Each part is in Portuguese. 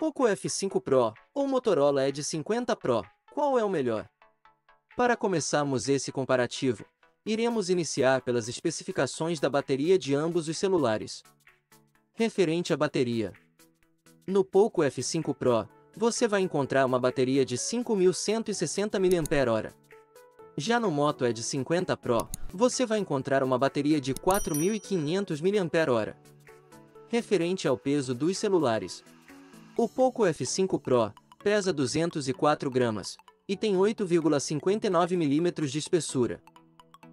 Poco F5 Pro ou Motorola Edge 50 Pro, qual é o melhor? Para começarmos esse comparativo, iremos iniciar pelas especificações da bateria de ambos os celulares. Referente à bateria. No Poco F5 Pro, você vai encontrar uma bateria de 5160 mAh. Já no Moto Edge 50 Pro, você vai encontrar uma bateria de 4500 mAh. Referente ao peso dos celulares. O Poco F5 Pro pesa 204 gramas e tem 8,59 mm de espessura.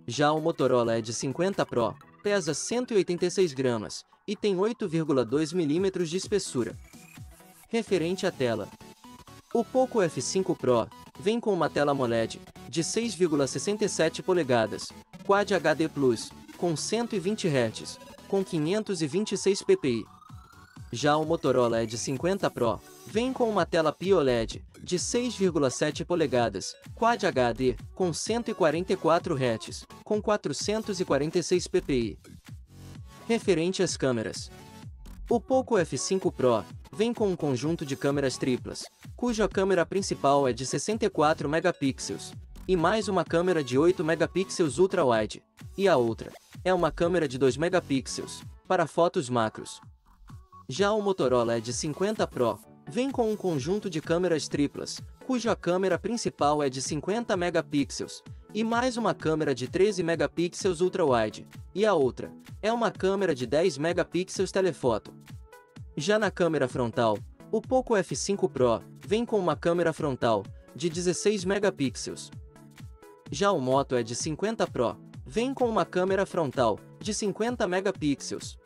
Já o Motorola Edge 50 Pro pesa 186 gramas e tem 8,2 mm de espessura. Referente à tela. O Poco F5 Pro vem com uma tela AMOLED de 6,67 polegadas, Quad HD Plus, com 120 Hz, com 526 ppi. Já o Motorola Edge 50 Pro vem com uma tela PIOLED de 6,7 polegadas, Quad HD, com 144 Hz, com 446 ppi. Referente às câmeras. O Poco F5 Pro vem com um conjunto de câmeras triplas, cuja câmera principal é de 64 megapixels, e mais uma câmera de 8 megapixels ultra-wide, e a outra é uma câmera de 2 megapixels, para fotos macros. Já o Motorola Edge 50 Pro vem com um conjunto de câmeras triplas, cuja câmera principal é de 50 megapixels, e mais uma câmera de 13 megapixels ultra-wide, e a outra é uma câmera de 10 megapixels telefoto. Já na câmera frontal, o Poco F5 Pro vem com uma câmera frontal de 16 megapixels. Já o Moto Edge 50 Pro vem com uma câmera frontal de 50 megapixels.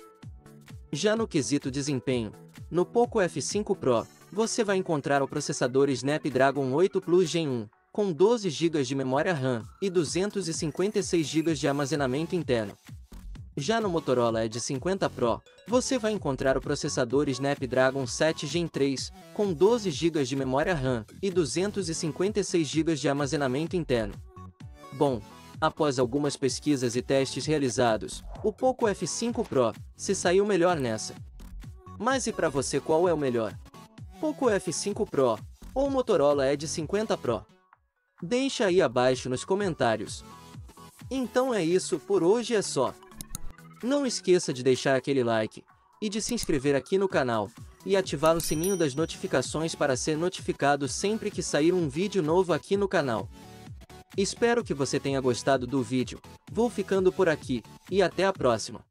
Já no quesito desempenho, no Poco F5 Pro, você vai encontrar o processador Snapdragon 8 Plus Gen 1, com 12 GB de memória RAM e 256 GB de armazenamento interno. Já no Motorola Edge 50 Pro, você vai encontrar o processador Snapdragon 7 Gen 3, com 12 GB de memória RAM e 256 GB de armazenamento interno. Bom, após algumas pesquisas e testes realizados, o Poco F5 Pro se saiu melhor nessa. Mas e para você qual é o melhor? Poco F5 Pro ou Motorola Edge 50 Pro? Deixa aí abaixo nos comentários. Então é isso, por hoje é só. Não esqueça de deixar aquele like e de se inscrever aqui no canal e ativar o sininho das notificações para ser notificado sempre que sair um vídeo novo aqui no canal. Espero que você tenha gostado do vídeo, vou ficando por aqui, e até a próxima.